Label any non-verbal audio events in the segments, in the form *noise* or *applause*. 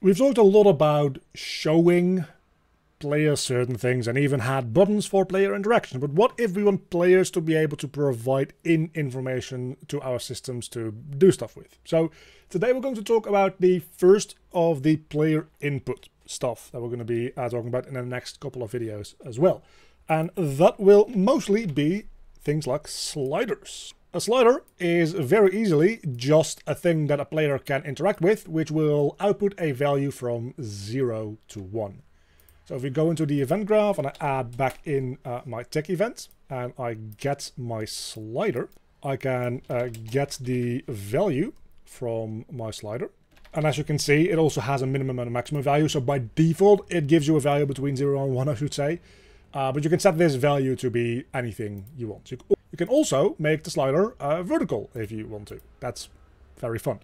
We've talked a lot about showing players certain things and even had buttons for player interaction. But what if we want players to be able to provide in information to our systems to do stuff with? So today we're going to talk about the first of the player input stuff that we're going to be uh, talking about in the next couple of videos as well. And that will mostly be things like sliders. A slider is very easily just a thing that a player can interact with, which will output a value from 0 to 1. So if we go into the event graph and I add back in uh, my tick event and I get my slider, I can uh, get the value from my slider. And as you can see, it also has a minimum and a maximum value. So by default, it gives you a value between 0 and 1, I should say. Uh, but you can set this value to be anything you want. You, you can also make the slider uh, vertical if you want to. That's very fun.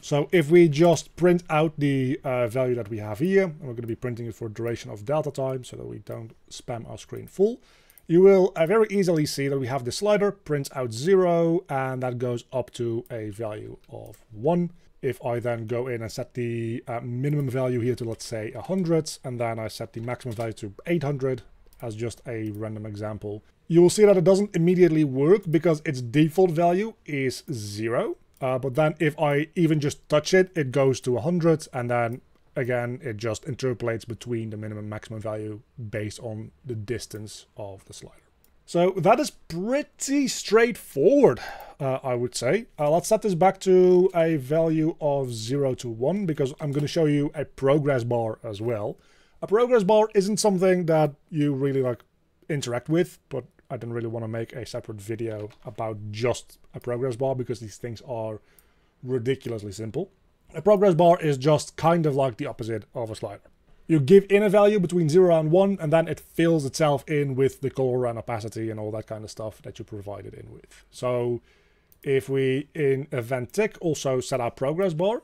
So if we just print out the uh, value that we have here, and we're going to be printing it for duration of delta time so that we don't spam our screen full, you will uh, very easily see that we have the slider prints out 0 and that goes up to a value of 1. If I then go in and set the uh, minimum value here to let's say 100 and then I set the maximum value to 800 as just a random example, you will see that it doesn't immediately work because its default value is 0. Uh, but then if I even just touch it, it goes to 100 and then again it just interpolates between the minimum maximum value based on the distance of the slider. So that is pretty straightforward, uh, I would say. Uh, let's set this back to a value of 0 to 1 because I'm going to show you a progress bar as well. A progress bar isn't something that you really like interact with, but I didn't really want to make a separate video about just a progress bar because these things are ridiculously simple. A progress bar is just kind of like the opposite of a slider. You give in a value between 0 and 1 and then it fills itself in with the color and opacity and all that kind of stuff that you provided in with. So if we in event tick also set our progress bar,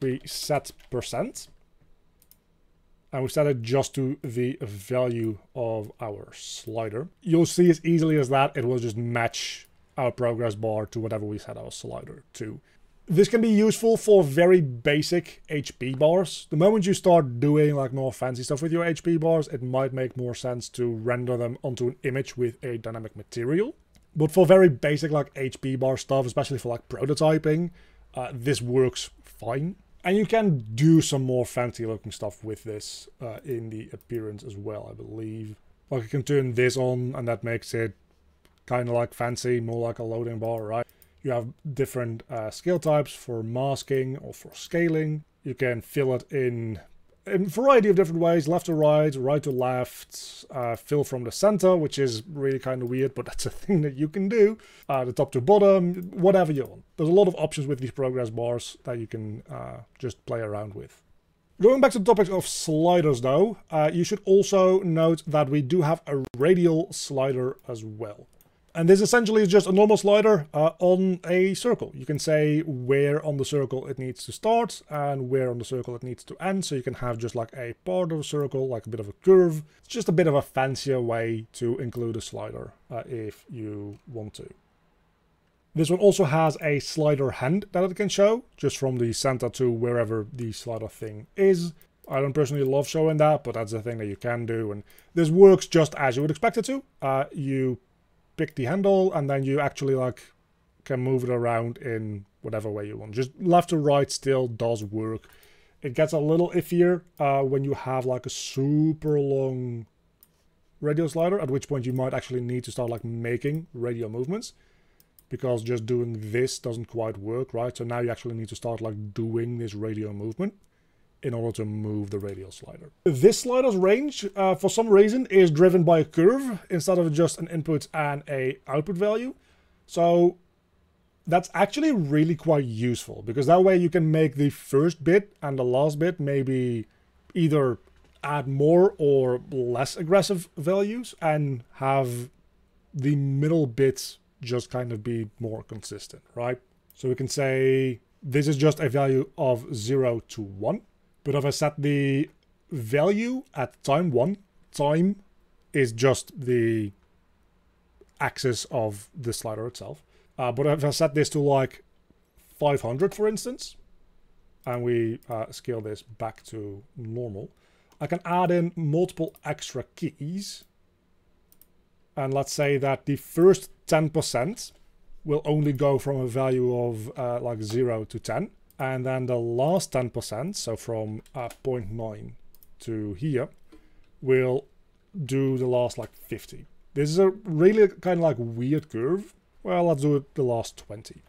we set percent and we set it just to the value of our slider. You'll see as easily as that, it will just match our progress bar to whatever we set our slider to. This can be useful for very basic HP bars. The moment you start doing like more fancy stuff with your HP bars, it might make more sense to render them onto an image with a dynamic material. But for very basic like HP bar stuff, especially for like prototyping, uh, this works fine. And you can do some more fancy looking stuff with this uh, in the appearance as well, I believe. Like you can turn this on and that makes it kind of like fancy, more like a loading bar, right? You have different uh, scale types for masking or for scaling. You can fill it in in a variety of different ways, left to right, right to left, uh, fill from the center, which is really kind of weird, but *laughs* that's a thing that you can do. Uh, the top to bottom, whatever you want. There's a lot of options with these progress bars that you can uh, just play around with. Going back to the topic of sliders though, uh, you should also note that we do have a radial slider as well. And this essentially is just a normal slider uh, on a circle. You can say where on the circle it needs to start and where on the circle it needs to end. So you can have just like a part of a circle, like a bit of a curve. It's just a bit of a fancier way to include a slider uh, if you want to. This one also has a slider hand that it can show, just from the center to wherever the slider thing is. I don't personally love showing that, but that's a thing that you can do. And this works just as you would expect it to. Uh, you pick the handle and then you actually like can move it around in whatever way you want. Just left to right still does work. It gets a little iffier uh, when you have like a super long radial slider, at which point you might actually need to start like making radial movements because just doing this doesn't quite work, right? So now you actually need to start like doing this radial movement in order to move the radial slider. This slider's range, uh, for some reason, is driven by a curve instead of just an input and a output value. So that's actually really quite useful because that way you can make the first bit and the last bit maybe either add more or less aggressive values and have the middle bits just kind of be more consistent, right? So we can say this is just a value of 0 to 1. But if I set the value at time 1, time is just the axis of the slider itself. Uh, but if I set this to like 500, for instance, and we uh, scale this back to normal, I can add in multiple extra keys. And let's say that the first 10% will only go from a value of uh, like 0 to 10. And then the last 10%, so from uh, 0.9 to here, will do the last like 50. This is a really kind of like weird curve. Well, let's do it the last 20.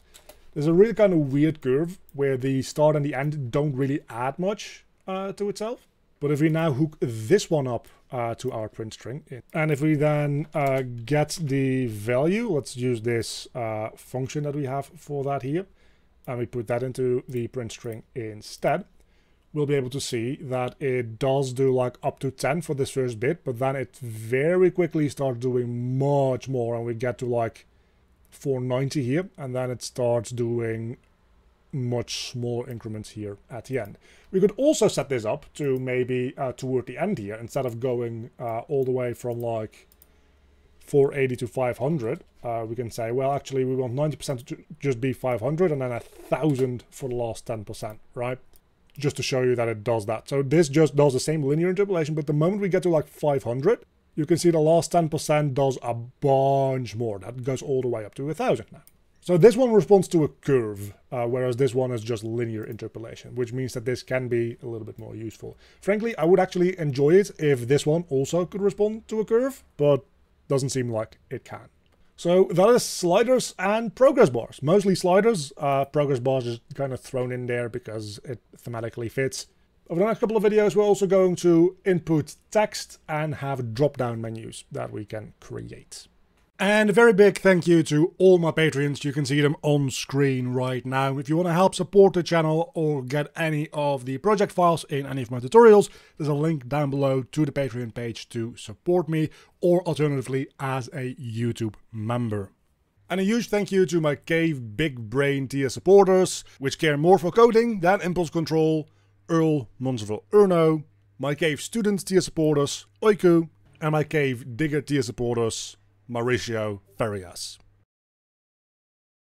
There's a really kind of weird curve where the start and the end don't really add much uh, to itself. But if we now hook this one up uh, to our print string, and if we then uh, get the value, let's use this uh, function that we have for that here, and we put that into the print string instead, we'll be able to see that it does do like up to 10 for this first bit, but then it very quickly starts doing much more, and we get to like 490 here, and then it starts doing much smaller increments here at the end. We could also set this up to maybe uh, toward the end here, instead of going uh, all the way from like 480 to 500, uh, we can say, well, actually, we want 90% to just be 500 and then a 1000 for the last 10%, right? Just to show you that it does that. So this just does the same linear interpolation, but the moment we get to like 500, you can see the last 10% does a bunch more. That goes all the way up to a 1000 now. So this one responds to a curve, uh, whereas this one is just linear interpolation, which means that this can be a little bit more useful. Frankly, I would actually enjoy it if this one also could respond to a curve, but doesn't seem like it can. So that is sliders and progress bars. Mostly sliders, uh, progress bars is kind of thrown in there because it thematically fits. Over the next couple of videos, we're also going to input text and have drop-down menus that we can create. And a very big thank you to all my Patreons. You can see them on screen right now. If you want to help support the channel or get any of the project files in any of my tutorials, there's a link down below to the Patreon page to support me or alternatively as a YouTube member. And a huge thank you to my Cave Big Brain tier supporters, which care more for coding than impulse control, Earl Monserville Erno, my Cave Students tier supporters, Oiku, and my Cave Digger tier supporters, Mauricio Farias.